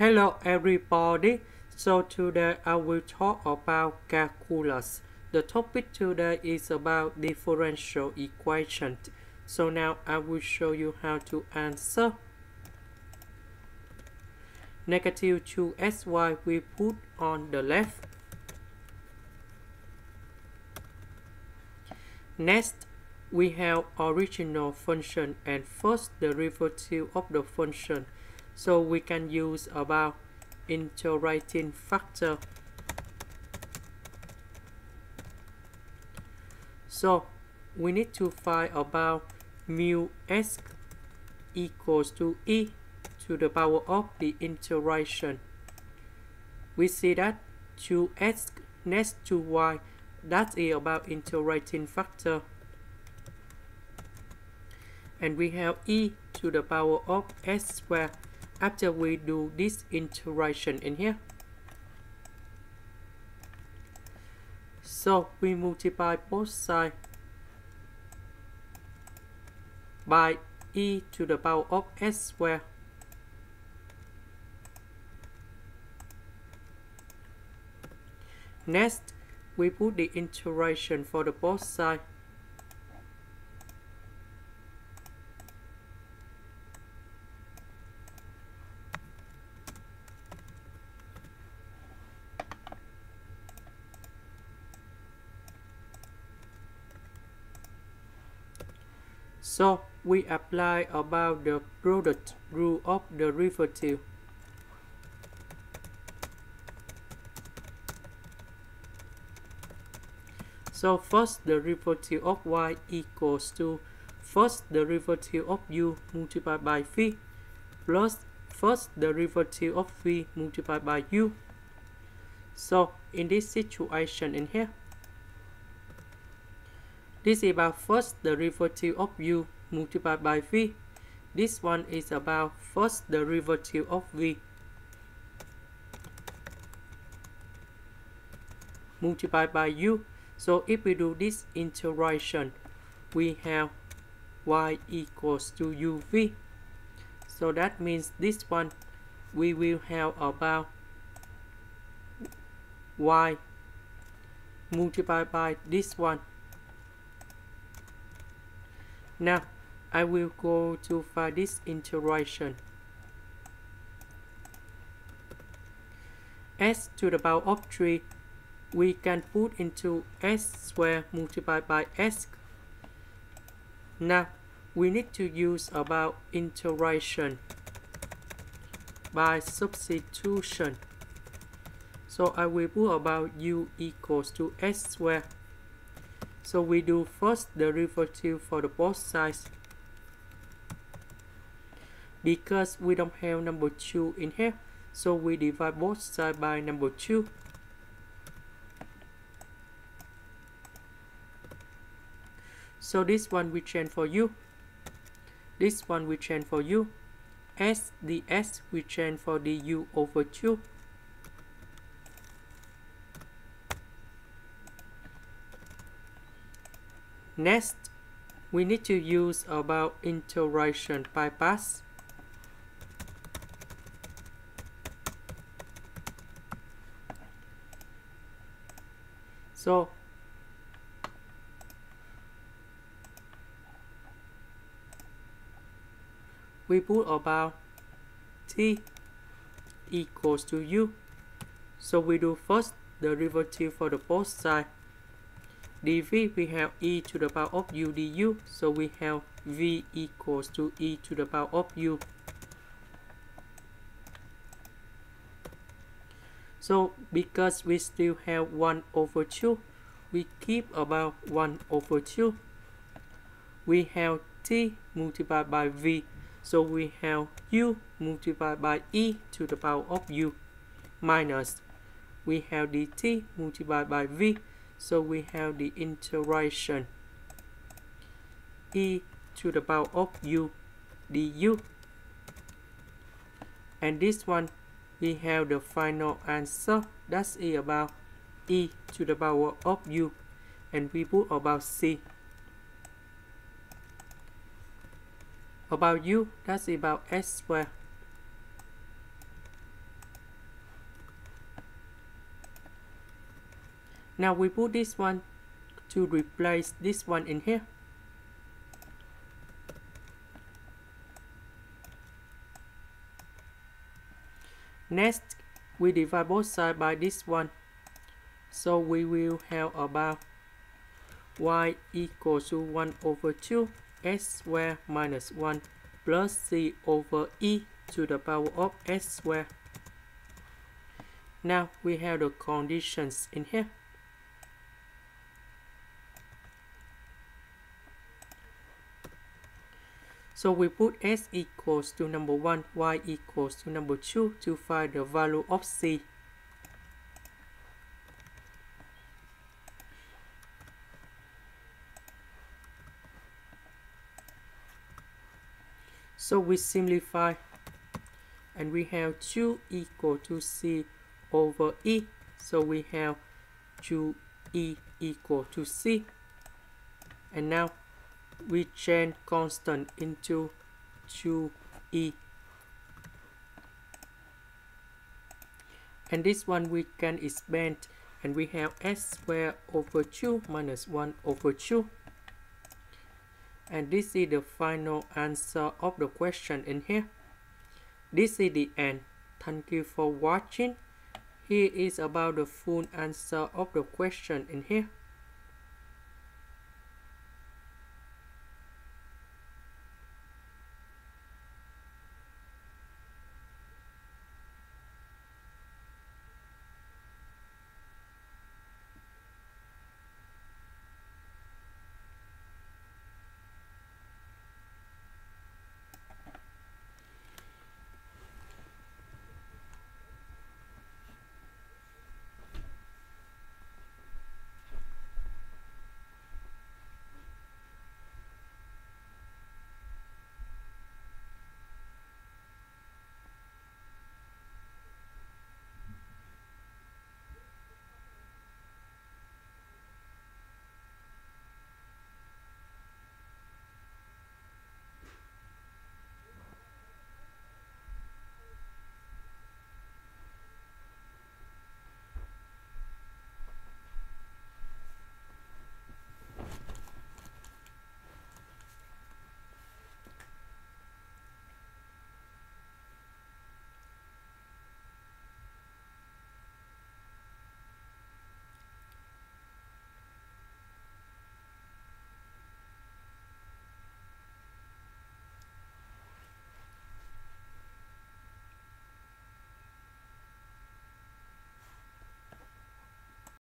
Hello everybody. So today I will talk about calculus. The topic today is about differential equation. So now I will show you how to answer. Negative 2xy we put on the left. Next, we have original function and first derivative of the function so we can use about integrating factor. So we need to find about mu s equals to e to the power of the integration we see that 2x next to y that is about integrating factor. And we have e to the power of s squared after we do this integration in here. So we multiply both sides by e to the power of s squared Next, we put the integration for the both sides So we apply about the product rule of the derivative. So first the derivative of y equals to first derivative of u multiplied by v plus first derivative of v multiplied by u. So in this situation in here, this is about first derivative of u multiplied by v. This one is about first derivative of v multiplied by u. So if we do this integration, we have y equals to uv. So that means this one we will have about y multiplied by this one now, I will go to find this integration. s to the power of 3 we can put into s square multiplied by s. Now, we need to use about integration by substitution. So I will put about u equals to s squared so we do first derivative for the both sides. Because we don't have number 2 in here, so we divide both sides by number 2. So this one we change for u. This one we change for u. S, the S we change for the u over 2. Next, we need to use about integration by parts. So, we put about t equals to u. So we do first derivative for the both sides dv we have e to the power of u du so we have v equals to e to the power of u. So because we still have 1 over 2 we keep about 1 over 2 we have t multiplied by v. So we have u multiplied by e to the power of u minus. We have dt multiplied by v so we have the integration e to the power of u du. And this one, we have the final answer. That's e about e to the power of u. And we put about c. About u, that's about s squared. Now we put this one to replace this one in here next we divide both sides by this one so we will have about y equals to 1 over two 2 s squared minus 1 plus c over e to the power of s squared. Now we have the conditions in here. So we put s equals to number 1, y equals to number 2 to find the value of c. So we simplify and we have 2 equal to C over E. So we have 2E equal to C. And now we change constant into 2E. And this one we can expand and we have s square over 2 minus 1 over 2 and this is the final answer of the question in here. This is the end. Thank you for watching. Here is about the full answer of the question in here